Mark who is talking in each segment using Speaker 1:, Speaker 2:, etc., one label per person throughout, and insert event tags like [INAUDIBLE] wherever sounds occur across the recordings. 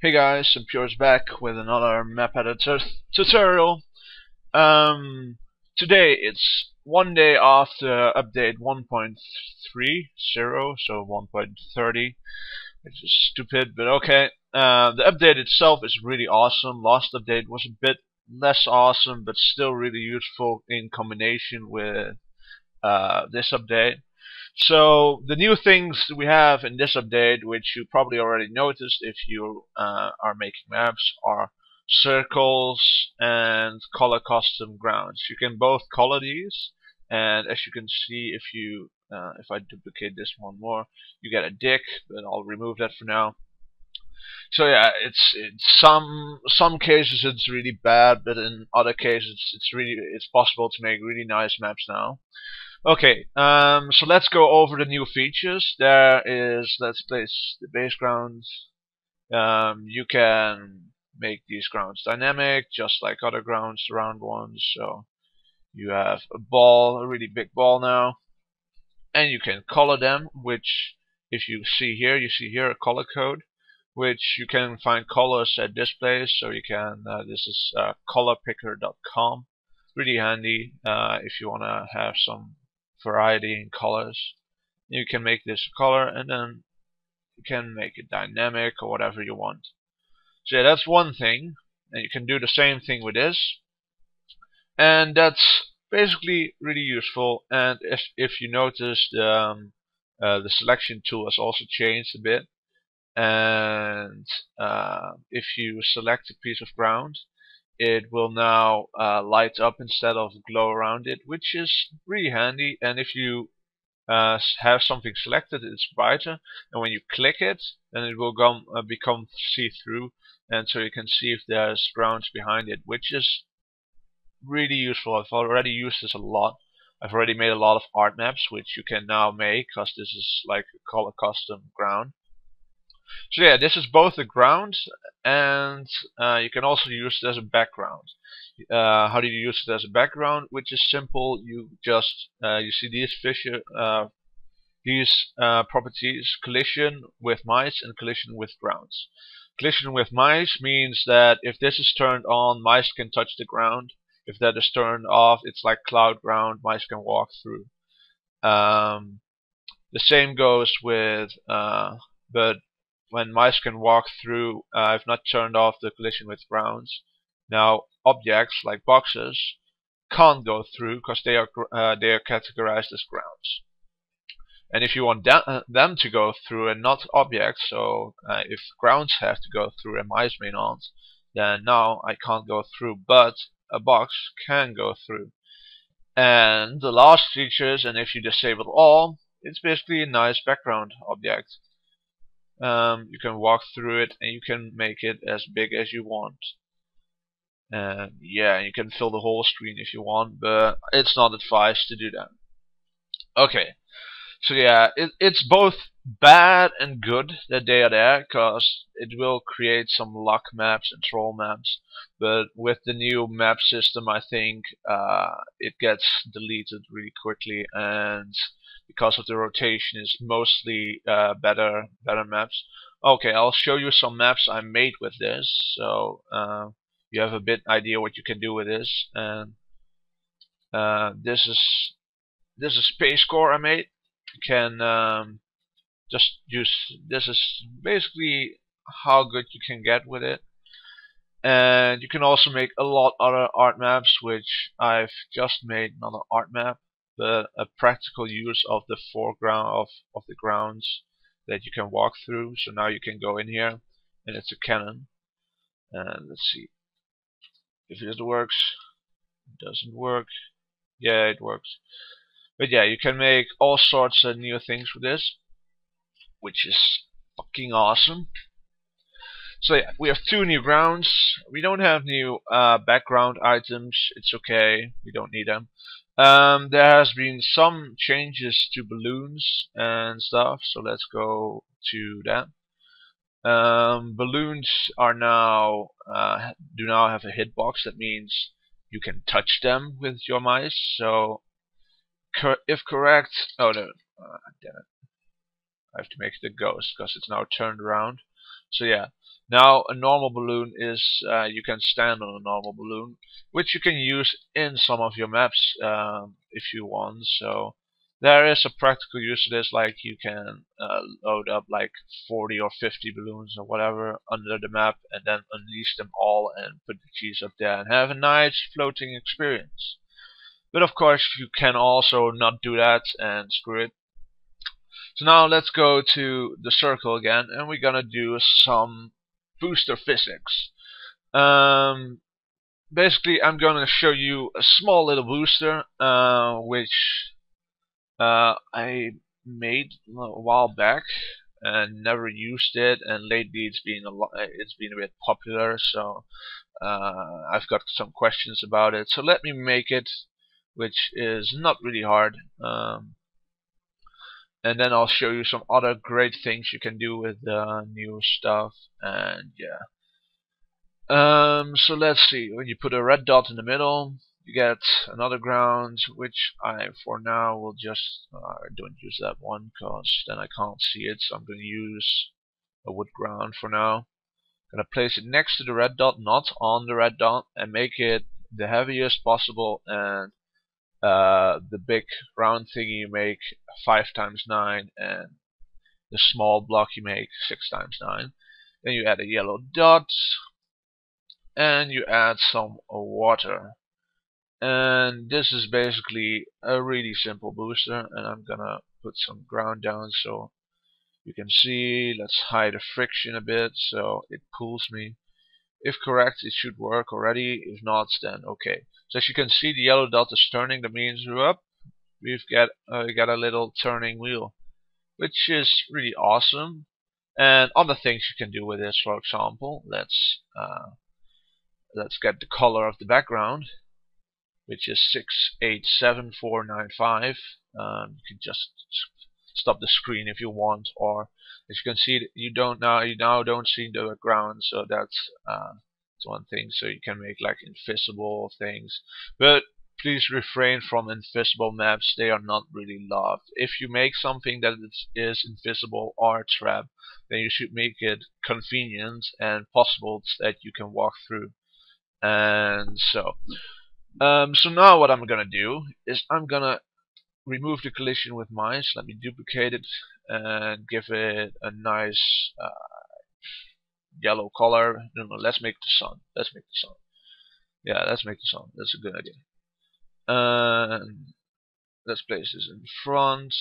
Speaker 1: Hey guys, Impure back with another map editor tutorial. Um, today it's one day after update 1.30, so 1.30, which is stupid, but okay. Uh, the update itself is really awesome. Last update was a bit less awesome, but still really useful in combination with uh, this update. So the new things we have in this update, which you probably already noticed if you uh, are making maps, are circles and color custom grounds. You can both color these, and as you can see, if you uh, if I duplicate this one more, you get a dick, but I'll remove that for now. So yeah, it's in some some cases it's really bad, but in other cases it's really it's possible to make really nice maps now. Okay, um, so let's go over the new features. There is, let's place the base grounds. Um, you can make these grounds dynamic, just like other grounds, round ones. So you have a ball, a really big ball now. And you can color them, which if you see here, you see here a color code, which you can find colors at this place. So you can, uh, this is uh, colorpicker.com. Really handy uh, if you want to have some variety in colors. You can make this color and then you can make it dynamic or whatever you want. So yeah, that's one thing. And you can do the same thing with this. And that's basically really useful. And if, if you noticed, um, uh, the selection tool has also changed a bit. And uh, if you select a piece of ground, it will now uh, light up instead of glow around it, which is really handy. And if you uh, have something selected, it's brighter. And when you click it, then it will come, uh, become see-through, and so you can see if there's grounds behind it, which is really useful. I've already used this a lot. I've already made a lot of art maps, which you can now make, because this is like a color custom ground. So yeah, this is both the ground and uh, you can also use it as a background. Uh, how do you use it as a background? Which is simple. You just uh, you see these fissure, uh, these uh, properties: collision with mice and collision with grounds. Collision with mice means that if this is turned on, mice can touch the ground. If that is turned off, it's like cloud ground. Mice can walk through. Um, the same goes with, uh, but when mice can walk through, uh, I've not turned off the collision with grounds. Now, objects like boxes can't go through because they are uh, they are categorized as grounds. And if you want uh, them to go through and not objects, so uh, if grounds have to go through and mice may not, then now I can't go through, but a box can go through. And the last features, and if you disable all, it's basically a nice background object um, you can walk through it and you can make it as big as you want. And yeah you can fill the whole screen if you want but it's not advised to do that. Okay. So yeah it, it's both bad and good that they are there because it will create some luck maps and troll maps. But with the new map system I think uh, it gets deleted really quickly and because of the rotation is mostly uh, better better maps. Okay, I'll show you some maps I made with this, so uh, you have a bit idea what you can do with this. And uh, this is this is Space Core I made. You can um, just use this is basically how good you can get with it. And you can also make a lot other art maps, which I've just made another art map the a practical use of the foreground of, of the grounds that you can walk through. So now you can go in here and it's a cannon. And let's see if it works. It doesn't work. Yeah, it works. But yeah, you can make all sorts of new things with this, which is fucking awesome. So yeah, we have two new grounds. We don't have new uh, background items. It's okay. We don't need them. Um, there has been some changes to balloons and stuff, so let's go to that. Um, balloons are now uh, do now have a hitbox. That means you can touch them with your mice. So, cor if correct, oh no, uh, damn it, I have to make a ghost because it's now turned around. So yeah, Now a normal balloon is uh, you can stand on a normal balloon, which you can use in some of your maps um, if you want. So there is a practical use to this, like you can uh, load up like 40 or 50 balloons or whatever under the map and then unleash them all and put the cheese up there and have a nice floating experience. But of course you can also not do that and screw it. So now let's go to the circle again and we're gonna do some booster physics. Um, basically, I'm to show you a small little booster, uh, which uh, I made a while back and never used it. And lately, it's been a lot. It's been a bit popular, so uh, I've got some questions about it. So let me make it, which is not really hard. Um, and then I'll show you some other great things you can do with the new stuff. And yeah. Um, so let's see. When you put a red dot in the middle you get another ground which I for now will just uh, don't use that one because then I can't see it. So I'm going to use a wood ground for now. I'm going to place it next to the red dot not on the red dot and make it the heaviest possible and uh, the big round thingy you make 5 times 9 and the small block you make 6 times 9 then you add a yellow dot and you add some water and this is basically a really simple booster and I'm gonna put some ground down so you can see let's hide the friction a bit so it pulls me if correct, it should work already. If not, then okay. So as you can see, the yellow dot is turning. That means up. We've got uh, got a little turning wheel, which is really awesome. And other things you can do with this, for example, let's uh, let's get the color of the background, which is six eight seven four nine five. Um, you can just stop the screen if you want or as you can see you don't now you now don't see the ground, so that's uh, that's one thing so you can make like invisible things. But please refrain from invisible maps they are not really loved. If you make something that is invisible or a trap then you should make it convenient and possible that you can walk through. And so um, so now what I'm gonna do is I'm gonna remove the collision with mice. Let me duplicate it and give it a nice uh, yellow color. Let's make the sun. Let's make the sun. Yeah, let's make the sun. That's a good idea. And let's place this in front.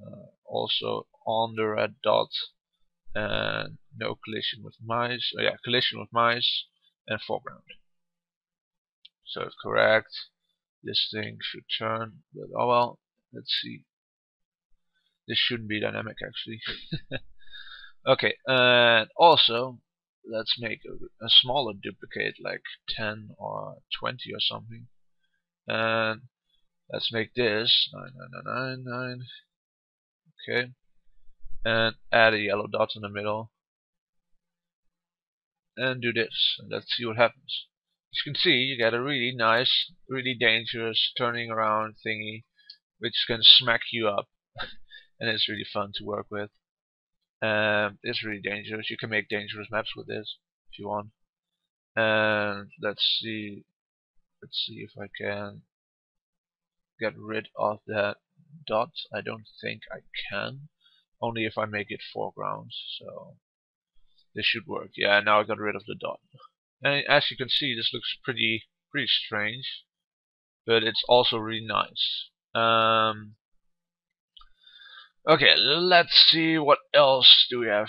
Speaker 1: Uh, also on the red dot. And no collision with mice. Oh yeah, collision with mice and foreground. So if correct, this thing should turn. But oh well, Let's see. This shouldn't be dynamic actually. [LAUGHS] okay, and also let's make a, a, smaller duplicate like 10 or 20 or something. And let's make this 9999. Okay. And add a yellow dot in the middle. And do this. And let's see what happens. As you can see, you get a really nice, really dangerous turning around thingy which can smack you up [LAUGHS] and it's really fun to work with um, it's really dangerous. You can make dangerous maps with this if you want. And let's see. Let's see if I can get rid of that dot. I don't think I can. Only if I make it foreground so this should work. Yeah now I got rid of the dot. And as you can see this looks pretty pretty strange but it's also really nice. Um, okay, let's see what else do we have.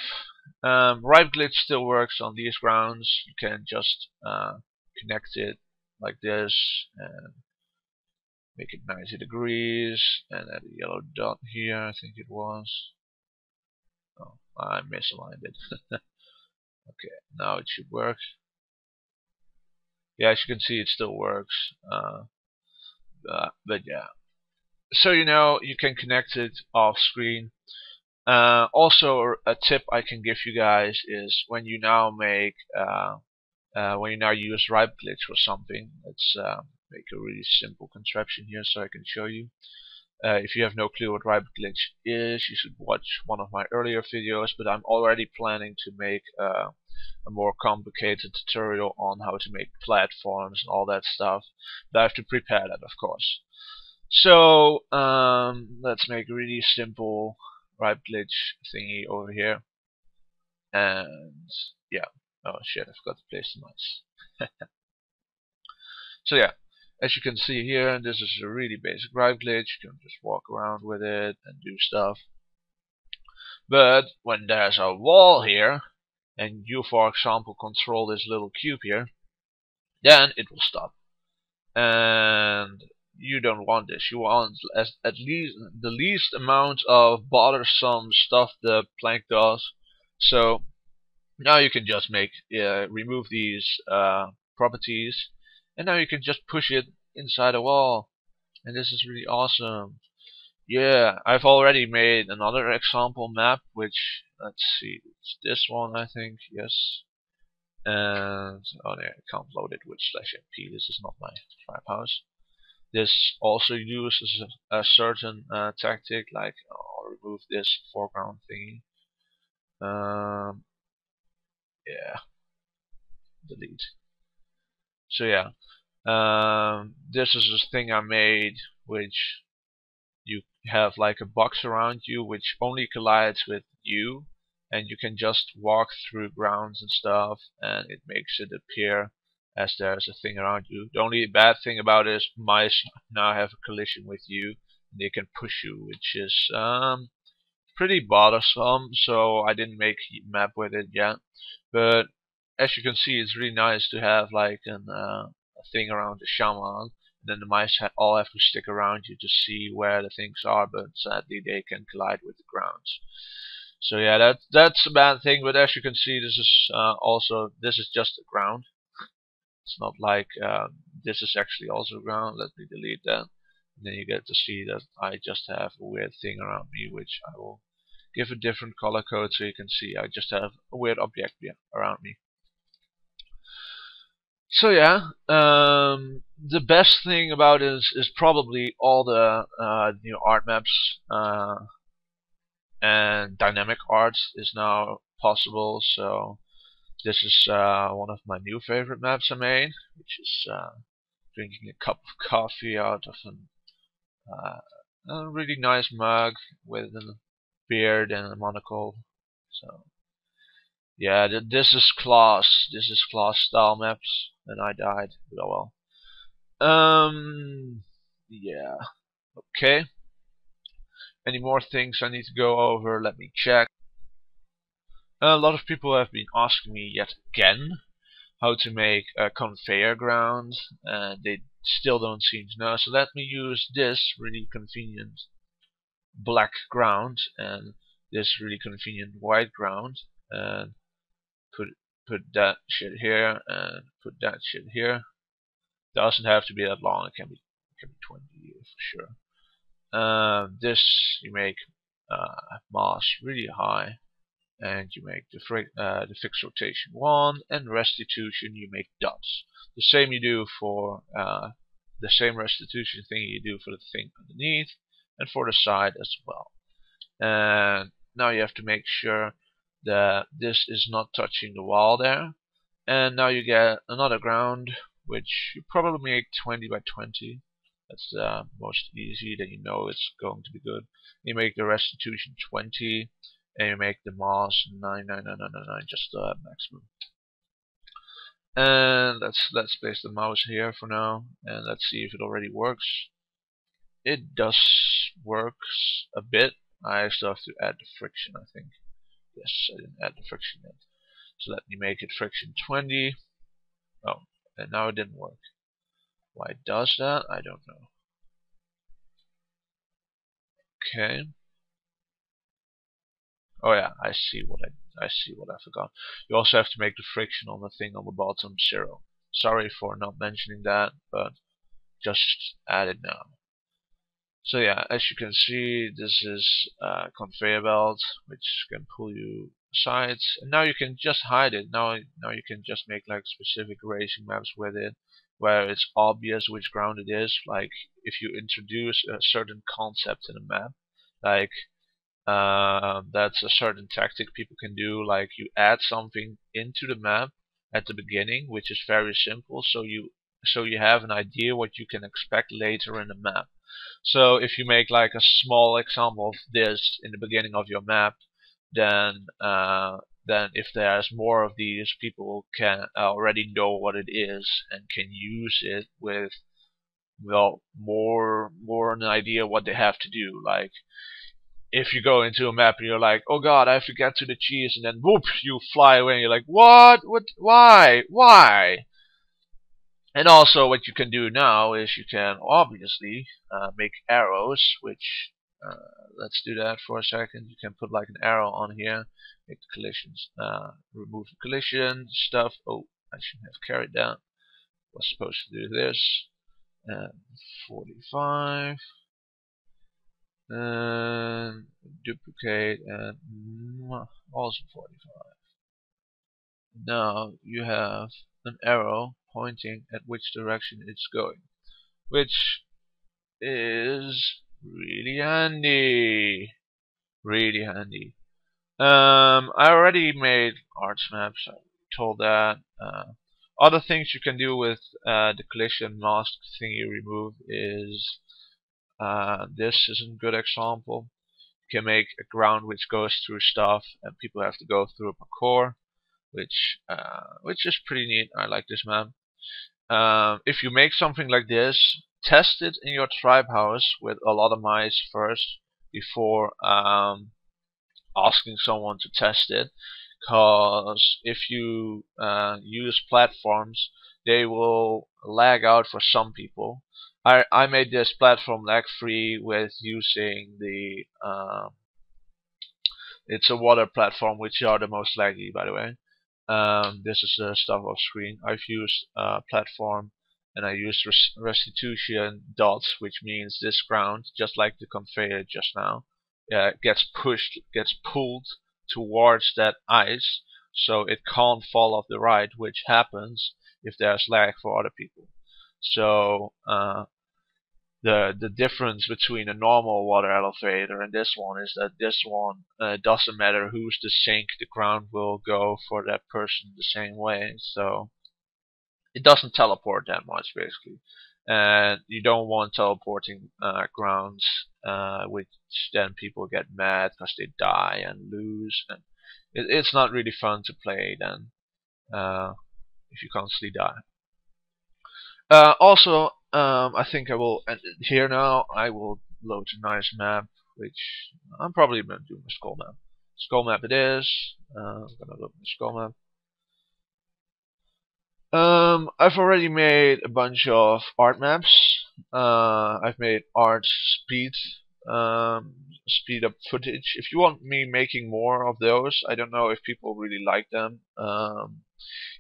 Speaker 1: Um, Ripe Glitch still works on these grounds. You can just uh, connect it like this and make it 90 degrees and add a yellow dot here, I think it was. Oh, I misaligned it. [LAUGHS] okay, now it should work. Yeah, as you can see, it still works. Uh, but, but yeah, so you know you can connect it off screen. Uh, also, a tip I can give you guys is when you now make uh, uh, when you now use Ripe Glitch or something. Let's uh, make a really simple contraption here so I can show you. Uh, if you have no clue what Ripe Glitch is, you should watch one of my earlier videos. But I'm already planning to make a more complicated tutorial on how to make platforms and all that stuff. But I have to prepare that, of course. So um, let's make a really simple right glitch thingy over here. And yeah, oh shit, I forgot to place the mice. [LAUGHS] so yeah, as you can see here, this is a really basic right glitch. You can just walk around with it and do stuff. But when there's a wall here, and you, for example, control this little cube here, then it will stop. And you don't want this. You want as, at least the least amount of bothersome stuff the plank does. So now you can just make uh, remove these uh, properties, and now you can just push it inside a wall. And this is really awesome. Yeah, I've already made another example map, which let's see, it's this one I think. Yes. And oh yeah, I can't load it with slash np. This is not my trap house. This also uses a, certain uh, tactic, like I'll remove this foreground thingy. Um, yeah, delete. So yeah, um, this is a thing I made, which you have like a box around you, which only collides with you, and you can just walk through grounds and stuff, and it makes it appear as there's a thing around you. The only bad thing about it is mice now have a collision with you. And they can push you, which is um, pretty bothersome. So I didn't make map with it yet. But as you can see, it's really nice to have like an, uh, a thing around the shaman. And then the mice all have to stick around you to see where the things are, but sadly they can collide with the grounds. So yeah, that that's a bad thing. But as you can see, this is uh, also this is just the ground. It's not like uh, this is actually also ground. Let me delete that. And then you get to see that I just have a weird thing around me, which I will give a different color code so you can see I just have a weird object around me. So yeah, um, the best thing about it is, is probably all the uh, new art maps uh, and dynamic art is now possible. So this is uh, one of my new favorite maps I made, which is uh, drinking a cup of coffee out of an, uh, a really nice mug with a beard and a monocle. So yeah, th this is class. This is class style maps, and I died. Oh well. Um, yeah. Okay. Any more things I need to go over? Let me check. A lot of people have been asking me yet again how to make a conveyor ground. And they still don't seem to know. So let me use this really convenient black ground and this really convenient white ground and put put that shit here and put that shit here. Doesn't have to be that long. It can be it can be 20 years for sure. Uh, this you make uh, really high and you make the, uh, the fixed rotation 1 and restitution you make dots. The same you do for uh, the same restitution thing you do for the thing underneath and for the side as well. And now you have to make sure that this is not touching the wall there. And now you get another ground which you probably make 20 by 20. That's the most easy, then you know it's going to be good. You make the restitution 20 and you make the mass 99999 just the maximum. And let's let's place the mouse here for now, and let's see if it already works. It does works a bit. I still have to add the friction, I think. Yes, I didn't add the friction yet. So let me make it friction 20. Oh, and now it didn't work. Why does that? I don't know. Okay. Oh yeah, I see what I I see what I forgot. You also have to make the friction on the thing on the bottom zero. Sorry for not mentioning that, but just add it now. So yeah, as you can see, this is a conveyor belt which can pull you sides, and now you can just hide it. Now, now you can just make like specific racing maps with it, where it's obvious which ground it is. Like if you introduce a certain concept in a map, like uh, that's a certain tactic people can do like you add something into the map at the beginning which is very simple so you so you have an idea what you can expect later in the map. So if you make like a small example of this in the beginning of your map then uh, then if there's more of these people can already know what it is and can use it with well more more an idea what they have to do. Like if you go into a map and you're like, oh god, I have to get to the cheese, and then whoop, you fly away, and you're like, what? What? Why? Why? And also, what you can do now is you can obviously uh, make arrows, which uh, let's do that for a second. You can put like an arrow on here, make the collisions, uh, remove the collision stuff. Oh, I should have carried that. Was supposed to do this. And 45 and duplicate and also 45 now you have an arrow pointing at which direction it's going which is really handy really handy. Um, I already made arts maps. I told that uh, other things you can do with uh, the collision mask thing you remove is uh, this is a good example. You can make a ground which goes through stuff, and people have to go through a parkour, which uh, which is pretty neat. I like this map. Um, if you make something like this, test it in your tribe house with a lot of mice first before um, asking someone to test it. Because if you uh, use platforms, they will lag out for some people I I made this platform lag free with using the um, it's a water platform which are the most laggy by the way. Um, this is the stuff off screen. I've used uh, platform and I used res restitution dots which means this ground just like the conveyor just now uh, gets pushed gets pulled towards that ice so it can't fall off the ride which happens if there's lag for other people so uh, the the difference between a normal water elevator and this one is that this one uh, doesn't matter who's the sync the ground will go for that person the same way. So it doesn't teleport that much basically. And you don't want teleporting uh, grounds uh, which then people get mad because they die and lose and it, it's not really fun to play then uh, if you constantly die uh, also um, I think I will end it here now. I will load a nice map, which I'm probably going to do my skull map. Skull map it is. Uh, I'm gonna load my skull map. Um, I've already made a bunch of art maps. Uh, I've made art speed, um, speed up footage. If you want me making more of those, I don't know if people really like them. Um,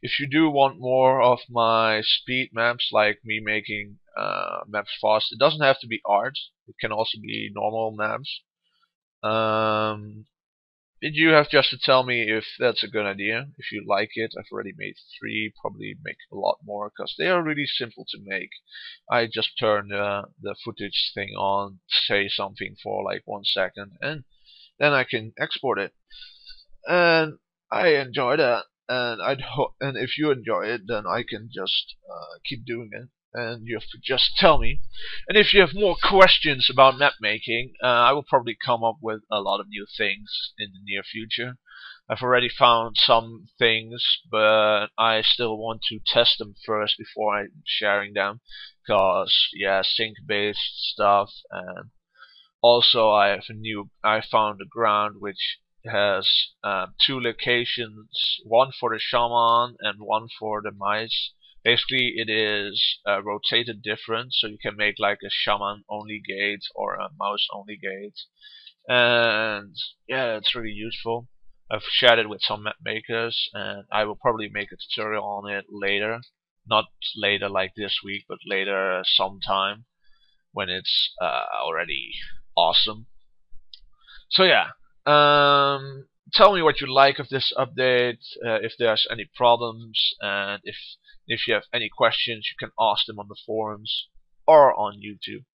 Speaker 1: if you do want more of my speed maps, like me making uh, maps fast, it doesn't have to be art. It can also be normal maps. Um, you have just to tell me if that's a good idea. If you like it, I've already made three. Probably make a lot more because they are really simple to make. I just turn uh, the footage thing on, say something for like one second, and then I can export it. And I enjoy that and I'd ho- and if you enjoy it, then I can just uh, keep doing it. And you have to just tell me. And if you have more questions about map making, uh, I will probably come up with a lot of new things in the near future. I've already found some things, but I still want to test them first before I'm sharing them. Cause yeah, sync-based stuff, and also I have a new. I found a ground which has um, two locations, one for the shaman and one for the mice. Basically, it is uh, rotated different, so you can make like a shaman only gate or a mouse only gate. And yeah, it's really useful. I've shared it with some map makers, and I will probably make a tutorial on it later. Not later like this week, but later sometime when it's uh, already awesome. So yeah, um, tell me what you like of this update, uh, if there's any problems, and if if you have any questions, you can ask them on the forums or on YouTube.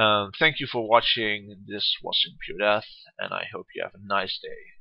Speaker 1: Um, thank you for watching. This was Impure Death, and I hope you have a nice day.